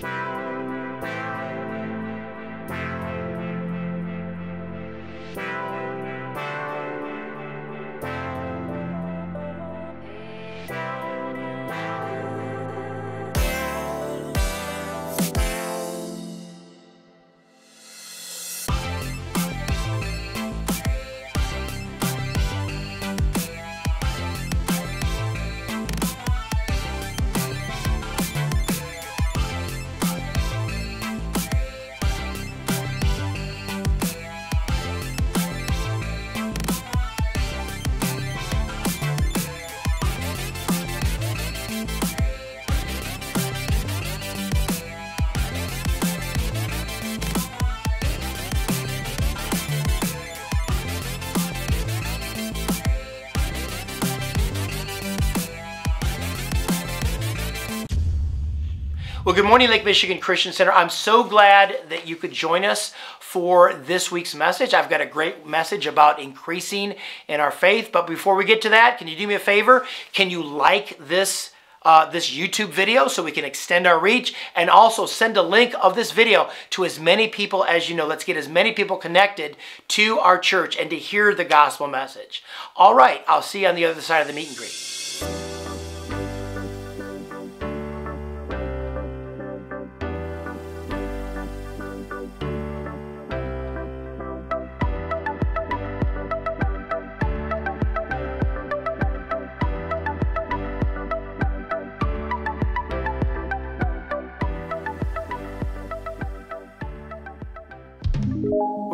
Bye. Well, good morning, Lake Michigan Christian Center. I'm so glad that you could join us for this week's message. I've got a great message about increasing in our faith. But before we get to that, can you do me a favor? Can you like this? Uh, this YouTube video so we can extend our reach and also send a link of this video to as many people as you know. Let's get as many people connected to our church and to hear the gospel message. All right, I'll see you on the other side of the meet and greet.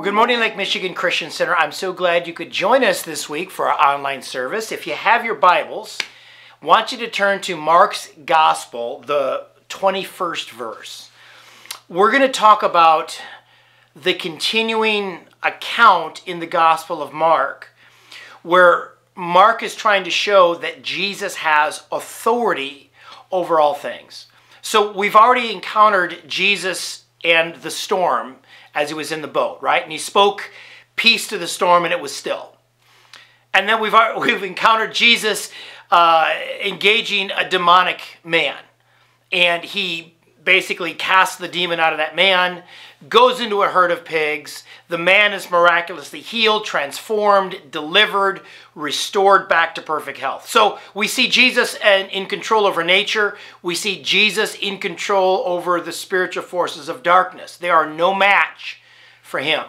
Good morning, Lake Michigan Christian Center. I'm so glad you could join us this week for our online service. If you have your Bibles, I want you to turn to Mark's Gospel, the 21st verse. We're going to talk about the continuing account in the Gospel of Mark, where Mark is trying to show that Jesus has authority over all things. So we've already encountered Jesus and the storm as he was in the boat, right? And he spoke peace to the storm and it was still. And then we've, we've encountered Jesus uh, engaging a demonic man. And he basically casts the demon out of that man, goes into a herd of pigs. The man is miraculously healed, transformed, delivered, restored back to perfect health. So we see Jesus in control over nature. We see Jesus in control over the spiritual forces of darkness. They are no match for him.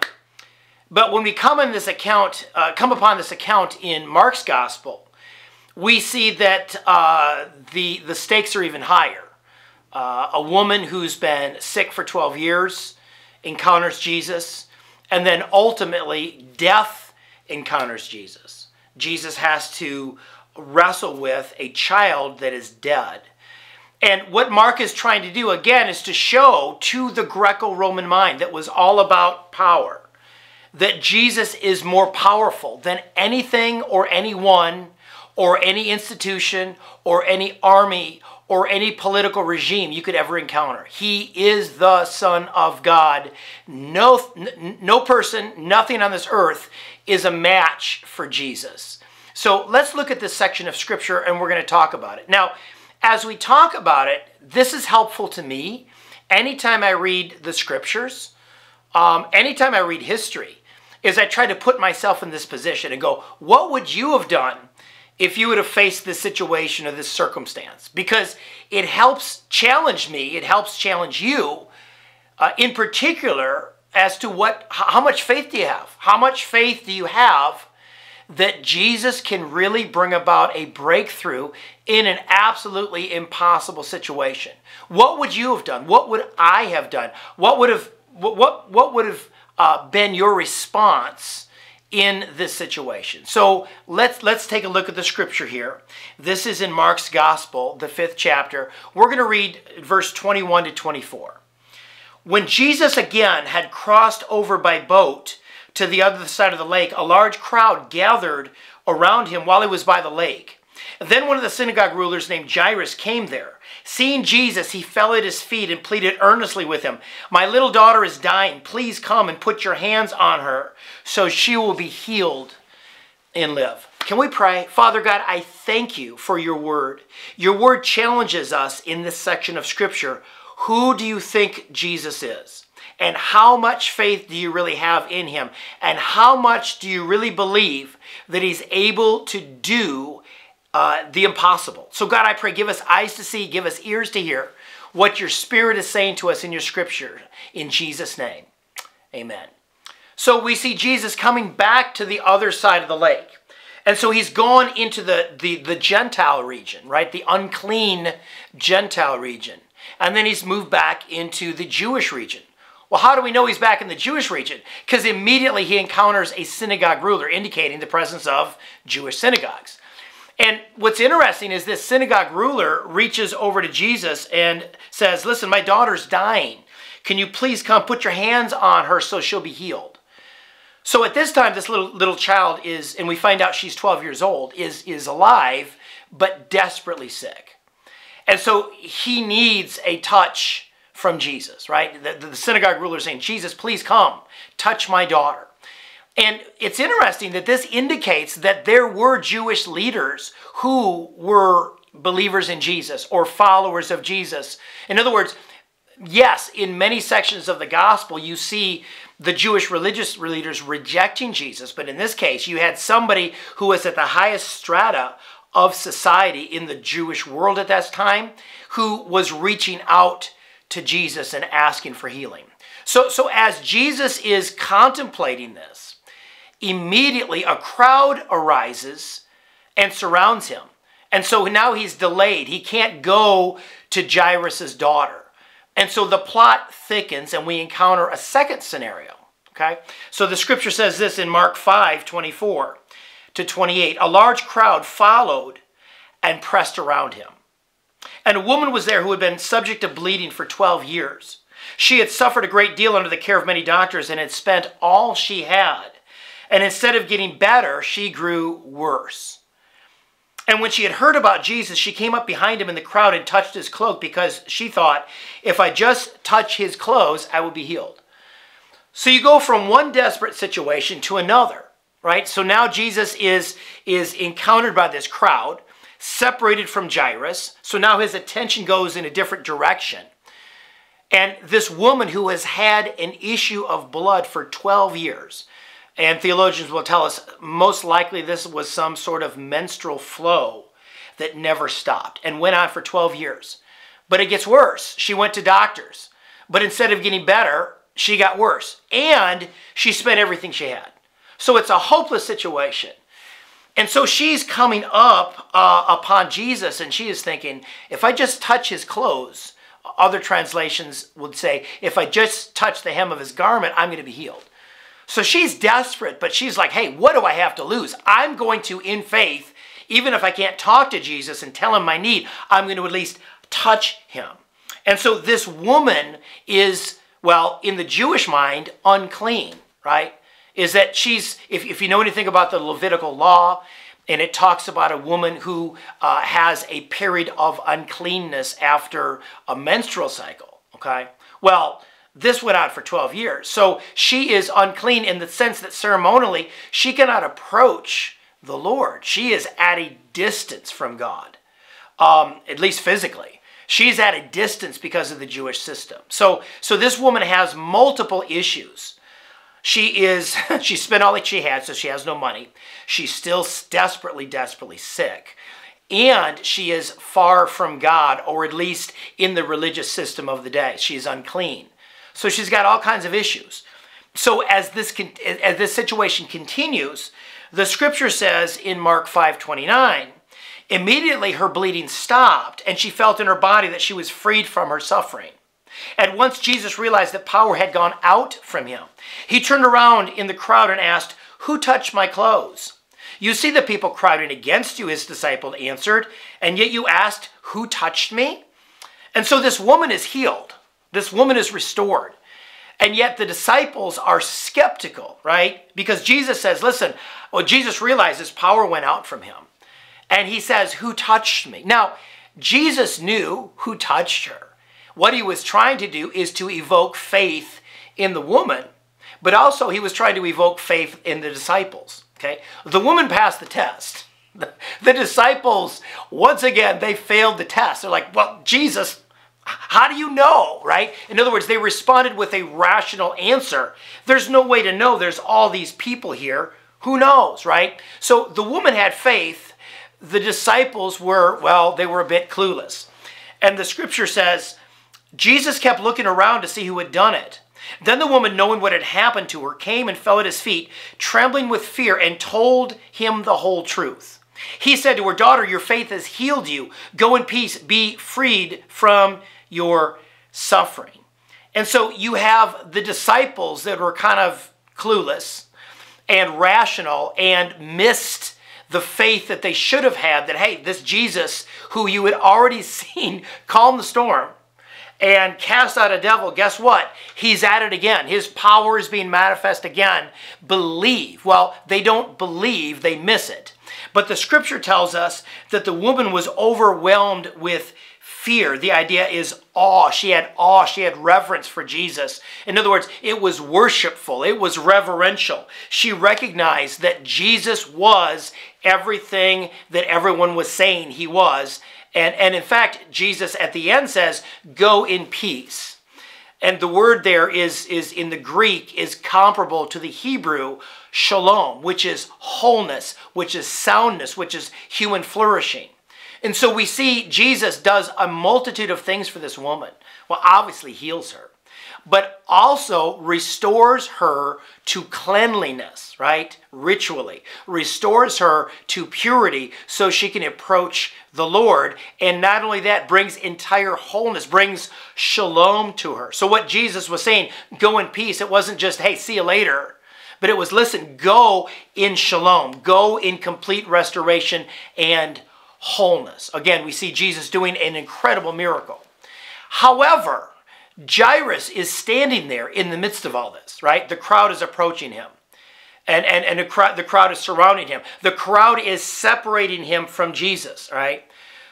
But when we come in this account, uh, come upon this account in Mark's gospel, we see that uh, the the stakes are even higher. Uh, a woman who's been sick for 12 years encounters Jesus, and then ultimately death encounters Jesus. Jesus has to wrestle with a child that is dead. And what Mark is trying to do again is to show to the Greco Roman mind that was all about power that Jesus is more powerful than anything or anyone or any institution or any army or any political regime you could ever encounter. He is the Son of God. No, no person, nothing on this earth is a match for Jesus. So let's look at this section of Scripture and we're going to talk about it. Now, as we talk about it, this is helpful to me anytime I read the Scriptures, um, anytime I read history, is I try to put myself in this position and go, what would you have done if you would have faced this situation or this circumstance because it helps challenge me, it helps challenge you uh, in particular as to what how much faith do you have? How much faith do you have that Jesus can really bring about a breakthrough in an absolutely impossible situation? What would you have done? What would I have done? What would have what what, what would have uh, been your response? In this situation. So let's let's take a look at the scripture here. This is in Mark's gospel, the 5th chapter. We're going to read verse 21 to 24. When Jesus again had crossed over by boat to the other side of the lake, a large crowd gathered around him while he was by the lake. Then one of the synagogue rulers named Jairus came there. Seeing Jesus, he fell at his feet and pleaded earnestly with him, My little daughter is dying. Please come and put your hands on her so she will be healed and live. Can we pray? Father God, I thank you for your word. Your word challenges us in this section of Scripture. who do you think Jesus is? And how much faith do you really have in him? And how much do you really believe that he's able to do uh, the impossible? So, God, I pray, give us eyes to see, give us ears to hear what your Spirit is saying to us in your scripture. In Jesus' name, amen. So, we see Jesus coming back to the other side of the lake. And so he's gone into the, the, the Gentile region, right? The unclean Gentile region. And then he's moved back into the Jewish region. Well, how do we know he's back in the Jewish region? Because immediately he encounters a synagogue ruler, indicating the presence of Jewish synagogues. And what's interesting is this synagogue ruler reaches over to Jesus and says, Listen, my daughter's dying. Can you please come put your hands on her so she'll be healed? So at this time, this little, little child is, and we find out she's 12 years old, is, is alive, but desperately sick. And so he needs a touch from Jesus, right? The, the synagogue ruler saying, Jesus, please come, touch my daughter. And it's interesting that this indicates that there were Jewish leaders who were believers in Jesus or followers of Jesus. In other words, yes, in many sections of the gospel, you see the Jewish religious leaders rejecting Jesus. But in this case, you had somebody who was at the highest strata of society in the Jewish world at that time who was reaching out to Jesus and asking for healing. So, so as Jesus is contemplating this, immediately a crowd arises and surrounds him. And so now he's delayed. He can't go to Jairus' daughter. And so the plot thickens and we encounter a second scenario. Okay? So the scripture says this in Mark 5 24 to 28. A large crowd followed and pressed around him. And a woman was there who had been subject to bleeding for 12 years. She had suffered a great deal under the care of many doctors and had spent all she had. And instead of getting better, she grew worse. And when she had heard about Jesus, she came up behind him in the crowd and touched his cloak because she thought, if I just touch his clothes, I will be healed. So you go from one desperate situation to another, right? So now Jesus is, is encountered by this crowd separated from Jairus. So now his attention goes in a different direction. And this woman who has had an issue of blood for 12 years, and theologians will tell us most likely this was some sort of menstrual flow that never stopped and went on for 12 years. But it gets worse. She went to doctors, but instead of getting better, she got worse. And she spent everything she had. So it's a hopeless situation. And so she's coming up uh, upon Jesus and she is thinking, if I just touch his clothes, other translations would say, if I just touch the hem of his garment, I'm going to be healed. So she's desperate, but she's like, hey, what do I have to lose? I'm going to, in faith, even if I can't talk to Jesus and tell him my need, I'm going to at least touch him. And so this woman is, well, in the Jewish mind, unclean, right? is that she's, if, if you know anything about the Levitical law, and it talks about a woman who uh, has a period of uncleanness after a menstrual cycle, okay? Well, this went on for 12 years. So she is unclean in the sense that ceremonially she cannot approach the Lord. She is at a distance from God, um, at least physically. She's at a distance because of the Jewish system. So, so this woman has multiple issues she is, she spent all that she had, so she has no money. She's still desperately, desperately sick. And she is far from God, or at least in the religious system of the day. She is unclean. So she's got all kinds of issues. So as this, as this situation continues, the scripture says in Mark 5.29, immediately her bleeding stopped, and she felt in her body that she was freed from her suffering. At once Jesus realized that power had gone out from him. He turned around in the crowd and asked, Who touched my clothes? You see the people crowding against you, his disciple answered, and yet you asked, Who touched me? And so this woman is healed. This woman is restored. And yet the disciples are skeptical, right? Because Jesus says, Listen, well, Jesus realizes power went out from him. And he says, Who touched me? Now, Jesus knew who touched her. What he was trying to do is to evoke faith in the woman, but also he was trying to evoke faith in the disciples. Okay? The woman passed the test. The, the disciples, once again, they failed the test. They're like, well, Jesus, How do you know, right? In other words, they responded with a rational answer. There's no way to know. There's all these people here. Who knows, right? So the woman had faith. The disciples were, well, they were a bit clueless. And the scripture says, Jesus kept looking around to see who had done it. Then the woman, knowing what had happened to her, came and fell at his feet, trembling with fear, and told him the whole truth. He said to her, Daughter, your faith has healed you. Go in peace, be freed from your suffering. And so you have the disciples that were kind of clueless and rational and missed the faith that they should have had that, hey, this Jesus who you had already seen calm the storm and cast out a devil, guess what? He's at it again. His power is being manifest again. Believe. Well, they don't believe, they miss it. But the scripture tells us that the woman was overwhelmed with fear. The idea is awe. She had awe. She had reverence for Jesus. In other words, it was worshipful. It was reverential. She recognized that Jesus was everything that everyone was saying he was. And, and in fact, Jesus at the end says, go in peace. And the word there is, is in the Greek is comparable to the Hebrew shalom, which is wholeness, which is soundness, which is human flourishing. And so we see Jesus does a multitude of things for this woman. Well, obviously heals her, but also restores her to cleanliness, right? Ritually. Restores her to purity so she can approach the Lord. And not only that, brings entire wholeness, brings shalom to her. So what Jesus was saying, go in peace, it wasn't just, hey, see you later. But it was, listen, go in shalom, go in complete restoration and wholeness. Again, we see Jesus doing an incredible miracle. However, Jairus is standing there in the midst of all this, right? The crowd is approaching him. And, and, and the, crowd, the crowd is surrounding him. The crowd is separating him from Jesus, right?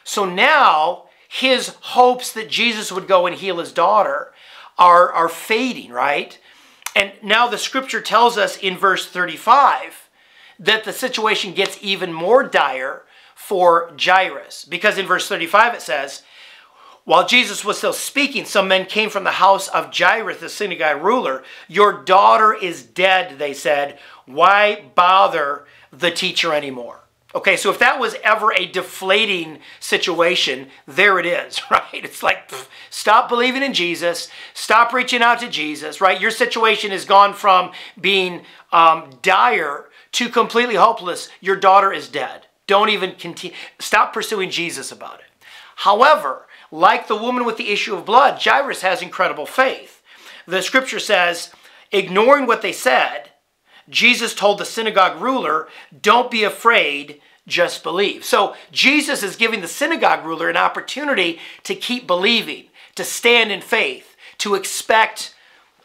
So now his hopes that Jesus would go and heal his daughter are, are fading, right? And now the scripture tells us in verse 35 that the situation gets even more dire for Jairus. Because in verse 35 it says, While Jesus was still speaking, some men came from the house of Jairus, the synagogue ruler. Your daughter is dead, they said. Why bother the teacher anymore? Okay, so if that was ever a deflating situation, there it is, right? It's like, pff, stop believing in Jesus, stop reaching out to Jesus, right? Your situation has gone from being um, dire to completely hopeless. Your daughter is dead. Don't even continue. Stop pursuing Jesus about it. However, like the woman with the issue of blood, Jairus has incredible faith. The scripture says, ignoring what they said, Jesus told the synagogue ruler, Don't be afraid, just believe. So Jesus is giving the synagogue ruler an opportunity to keep believing, to stand in faith, to expect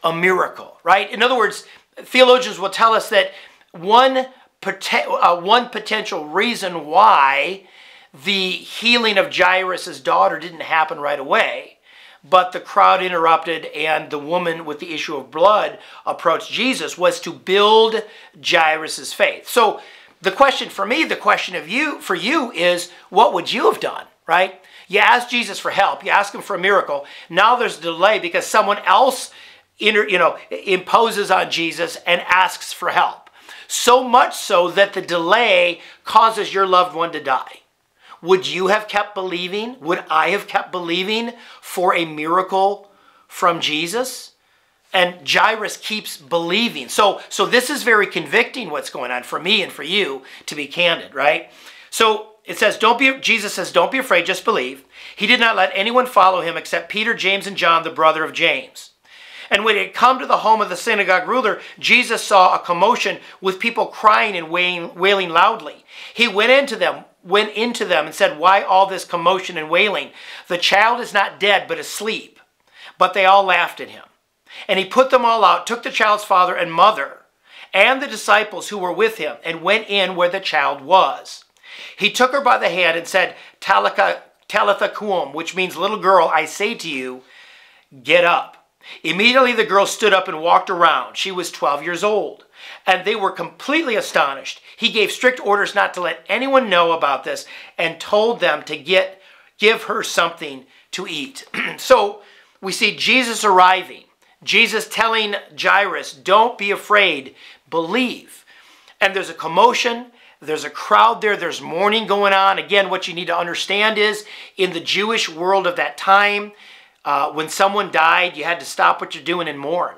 a miracle, right? In other words, theologians will tell us that one uh, one potential reason why the healing of Jairus' daughter didn't happen right away, but the crowd interrupted and the woman with the issue of blood approached Jesus was to build Jairus' faith. So the question for me, the question of you for you is what would you have done, right? You ask Jesus for help, you ask him for a miracle. Now there's a delay because someone else you know imposes on Jesus and asks for help. So much so that the delay causes your loved one to die. Would you have kept believing? Would I have kept believing for a miracle from Jesus? And Jairus keeps believing. So, so this is very convicting what's going on for me and for you, to be candid, right? So it says, don't be, Jesus says, don't be afraid, just believe. He did not let anyone follow him except Peter, James, and John, the brother of James. And when he had come to the home of the synagogue ruler, Jesus saw a commotion with people crying and wailing, loudly. He went into them, went into them and said, Why all this commotion and wailing? The child is not dead, but asleep. But they all laughed at him. And he put them all out, took the child's father and mother and the disciples who were with him, and went in where the child was. He took her by the hand and said, Talitha, Talitha cum, which means, little girl, I say to you, get up. Immediately the girl stood up and walked around. She was 12 years old. And they were completely astonished. He gave strict orders not to let anyone know about this and told them to get give her something to eat. so we see Jesus arriving, Jesus telling Jairus, Don't be afraid, believe. And there's a commotion. There's a crowd there. There's mourning going on. Again, what you need to understand is in the Jewish world of that time, uh, when someone died, you had to stop what you're doing and mourn.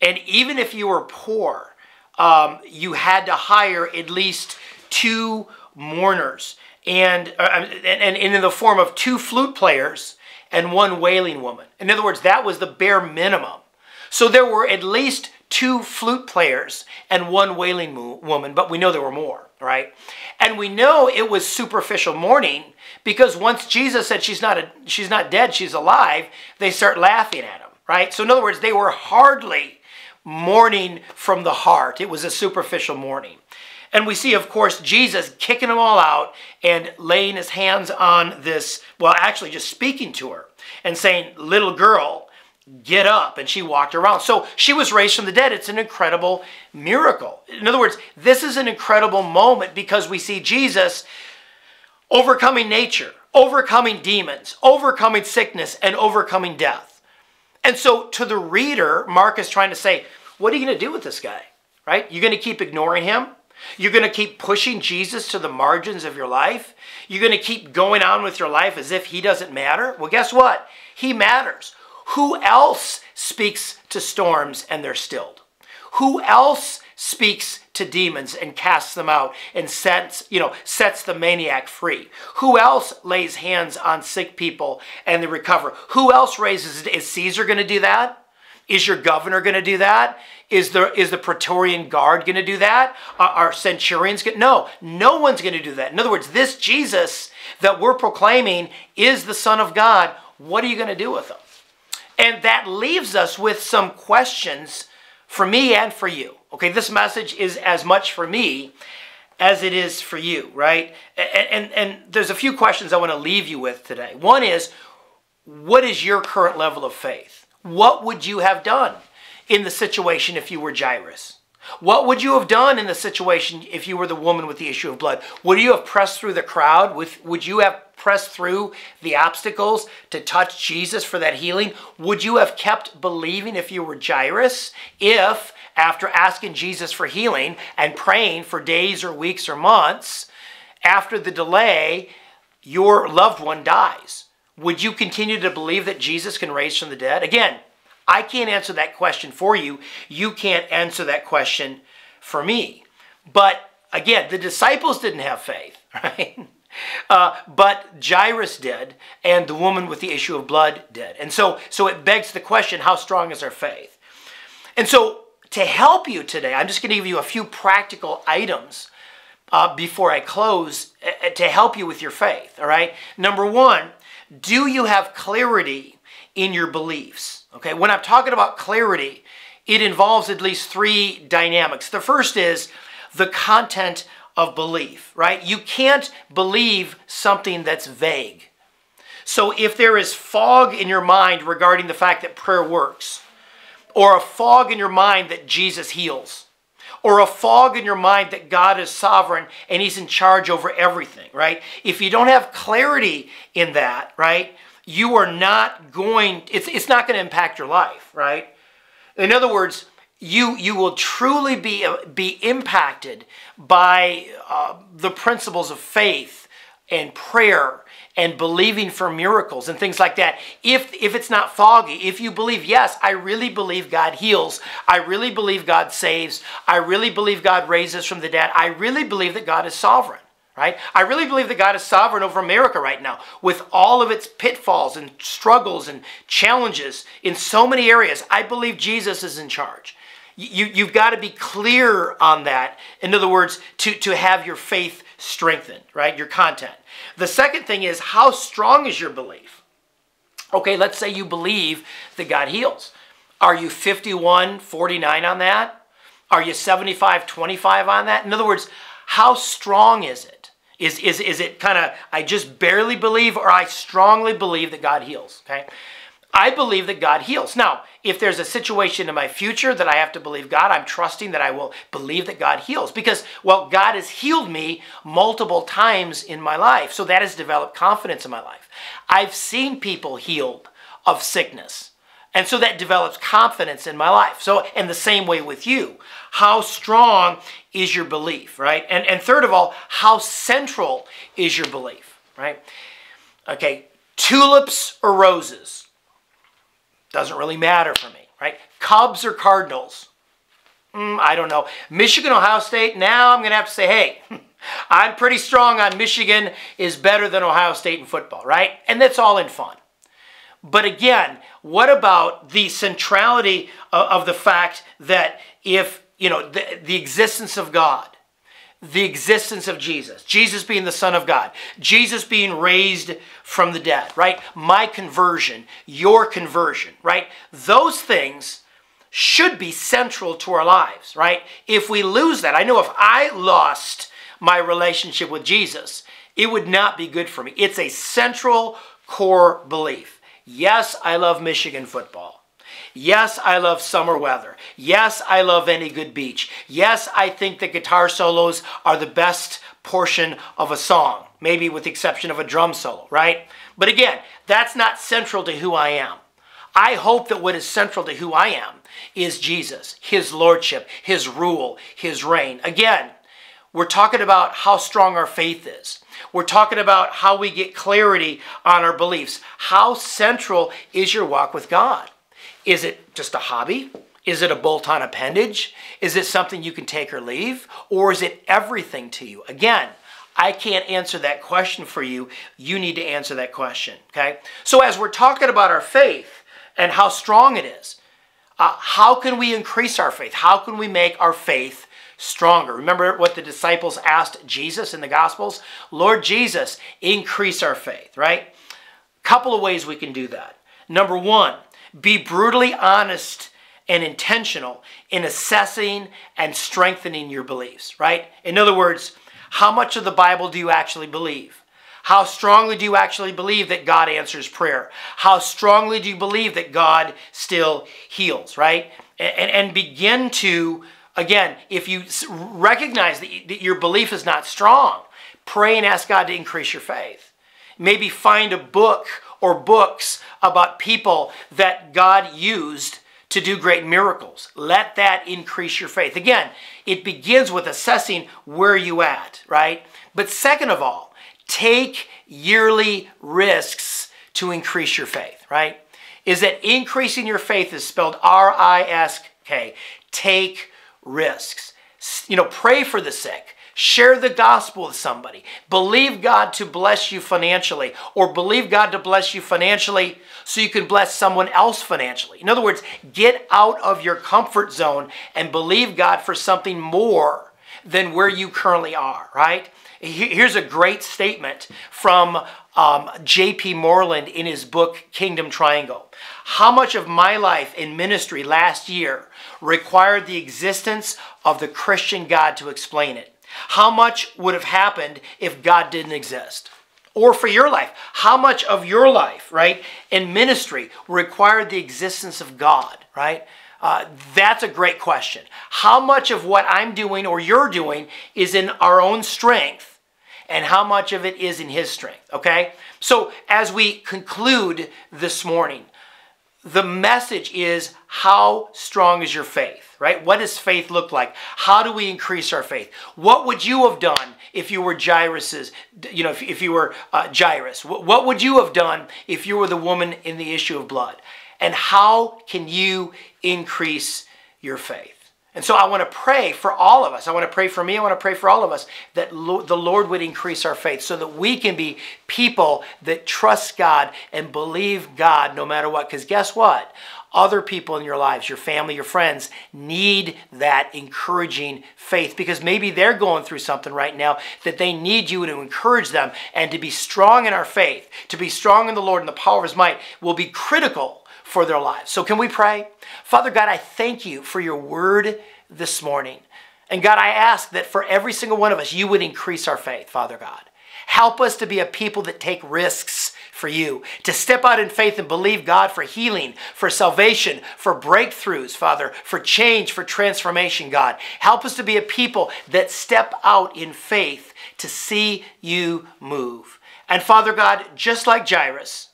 And even if you were poor, um, you had to hire at least two mourners and, uh, and, and in the form of two flute players and one wailing woman. In other words, that was the bare minimum. So there were at least two flute players and one wailing woman, but we know there were more, right? And we know it was superficial mourning because once Jesus said she's not a, she's not dead, she's alive, they start laughing at him, right? So in other words, they were hardly mourning from the heart. It was a superficial mourning. And we see, of course, Jesus kicking them all out and laying his hands on this, well, actually just speaking to her and saying, Little girl, get up. And she walked around. So she was raised from the dead. It's an incredible miracle. In other words, this is an incredible moment because we see Jesus overcoming nature, overcoming demons, overcoming sickness, and overcoming death. And so to the reader, Mark is trying to say, what are you going to do with this guy? Right? You're going to keep ignoring him? You're going to keep pushing Jesus to the margins of your life? You're going to keep going on with your life as if he doesn't matter? Well, guess what? He matters. Who else speaks to storms and they're stilled? Who else speaks to demons and casts them out and sets, you know, sets the maniac free? Who else lays hands on sick people and they recover? Who else raises Is Caesar going to do that? Is your governor going to do that? Is the, is the Praetorian Guard going to do that? Are, are centurions going No, no one's going to do that. In other words, this Jesus that we're proclaiming is the Son of God. What are you going to do with him? And that leaves us with some questions for me and for you. Okay, this message is as much for me as it is for you, right? And, and, and there's a few questions I want to leave you with today. One is, what is your current level of faith? What would you have done in the situation if you were Jairus? What would you have done in the situation if you were the woman with the issue of blood? Would you have pressed through the crowd? Would you have pressed through the obstacles to touch Jesus for that healing? Would you have kept believing if you were Jairus? If, after asking Jesus for healing and praying for days or weeks or months, after the delay, your loved one dies? Would you continue to believe that Jesus can raise from the dead? Again, I can't answer that question for you. You can't answer that question for me. But again, the disciples didn't have faith, right? Uh, but Jairus did, and the woman with the issue of blood did. And so, so it begs the question how strong is our faith? And so, to help you today, I'm just going to give you a few practical items uh, before I close uh, to help you with your faith. All right. Number one, do you have clarity in your beliefs? Okay, when I'm talking about clarity, it involves at least three dynamics. The first is the content of belief, right? You can't believe something that's vague. So if there is fog in your mind regarding the fact that prayer works, or a fog in your mind that Jesus heals, or a fog in your mind that God is sovereign and He's in charge over everything, right? If you don't have clarity in that, right, you are not going, it's, it's not going to impact your life, right? In other words, you, you will truly be, be impacted by uh, the principles of faith and prayer and believing for miracles and things like that. If, if it's not foggy, if you believe, yes, I really believe God heals, I really believe God saves, I really believe God raises from the dead, I really believe that God is sovereign right? I really believe that God is sovereign over America right now with all of its pitfalls and struggles and challenges in so many areas. I believe Jesus is in charge. You, you've got to be clear on that. In other words, to, to have your faith strengthened, right? Your content. The second thing is how strong is your belief? Okay, let's say you believe that God heals. Are you 51 49 on that? Are you 75 25 on that? In other words, how strong is it? Is, is, is it kind of, I just barely believe or I strongly believe that God heals, okay? I believe that God heals. Now, if there's a situation in my future that I have to believe God, I'm trusting that I will believe that God heals because, well, God has healed me multiple times in my life. So that has developed confidence in my life. I've seen people healed of sickness. And so that develops confidence in my life. So, in the same way with you, how strong is your belief, right? And, and third of all, how central is your belief, right? Okay, tulips or roses? Doesn't really matter for me, right? Cubs or Cardinals? Mm, I don't know. Michigan, Ohio State? Now I'm going to have to say, hey, I'm pretty strong on Michigan is better than Ohio State in football, right? And that's all in fun. But again, what about the centrality of, of the fact that if, you know, the, the existence of God, the existence of Jesus, Jesus being the Son of God, Jesus being raised from the dead, right? My conversion, your conversion, right? Those things should be central to our lives, right? If we lose that, I know if I lost my relationship with Jesus, it would not be good for me. It's a central core belief. Yes, I love Michigan football. Yes, I love summer weather. Yes, I love any good beach. Yes, I think the guitar solos are the best portion of a song, maybe with the exception of a drum solo, right? But again, that's not central to who I am. I hope that what is central to who I am is Jesus, His Lordship, His rule, His reign. Again, we're talking about how strong our faith is. We're talking about how we get clarity on our beliefs. How central is your walk with God? Is it just a hobby? Is it a bolt on appendage? Is it something you can take or leave? Or is it everything to you? Again, I can't answer that question for you. You need to answer that question, okay? So, as we're talking about our faith and how strong it is, uh, how can we increase our faith? How can we make our faith stronger. Remember what the disciples asked Jesus in the Gospels? Lord Jesus, increase our faith, right? Couple of ways we can do that. Number one, be brutally honest and intentional in assessing and strengthening your beliefs, right? In other words, how much of the Bible do you actually believe? How strongly do you actually believe that God answers prayer? How strongly do you believe that God still heals, right? And, and begin to Again, if you recognize that your belief is not strong, pray and ask God to increase your faith. Maybe find a book or books about people that God used to do great miracles. Let that increase your faith. Again, it begins with assessing where you at, right? But second of all, take yearly risks to increase your faith, right? Is that increasing your faith is spelled R I S K. Take risks. You know, pray for the sick. Share the gospel with somebody. Believe God to bless you financially, or believe God to bless you financially so you can bless someone else financially. In other words, get out of your comfort zone and believe God for something more than where you currently are, right? Here's a great statement from um, J.P. Moreland in his book Kingdom Triangle. How much of my life in ministry last year required the existence of the Christian God to explain it? How much would have happened if God didn't exist? Or for your life, how much of your life, right, in ministry required the existence of God, right? Uh, that's a great question. How much of what I'm doing or you're doing is in our own strength and how much of it is in His strength, okay? So as we conclude this morning, the message is how strong is your faith, right? What does faith look like? How do we increase our faith? What would you have done if you were Jairus's, you know, if, if you were uh, Jairus? What would you have done if you were the woman in the issue of blood? And how can you increase your faith? And so I want to pray for all of us. I want to pray for me. I want to pray for all of us that lo- the Lord would increase our faith so that we can be people that trust God and believe God no matter what. Because guess what? Other people in your lives, your family, your friends, need that encouraging faith because maybe they're going through something right now that they need you to encourage them. And to be strong in our faith, to be strong in the Lord and the power of His might will be critical for their lives. So, can we pray? Father God, I thank you for your word this morning. And God, I ask that for every single one of us, you would increase our faith, Father God. Help us to be a people that take risks for you, to step out in faith and believe God for healing, for salvation, for breakthroughs, Father, for change, for transformation, God. Help us to be a people that step out in faith to see you move. And Father God, just like Jairus,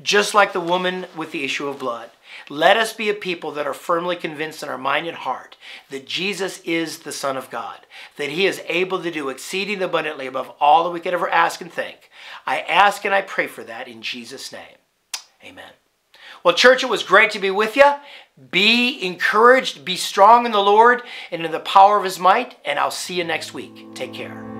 just like the woman with the issue of blood, let us be a people that are firmly convinced in our mind and heart that Jesus is the Son of God, that He is able to do exceeding abundantly above all that we could ever ask and think. I ask and I pray for that in Jesus' name. Amen. Well, church, it was great to be with you. Be encouraged, be strong in the Lord and in the power of His might, and I'll see you next week. Take care.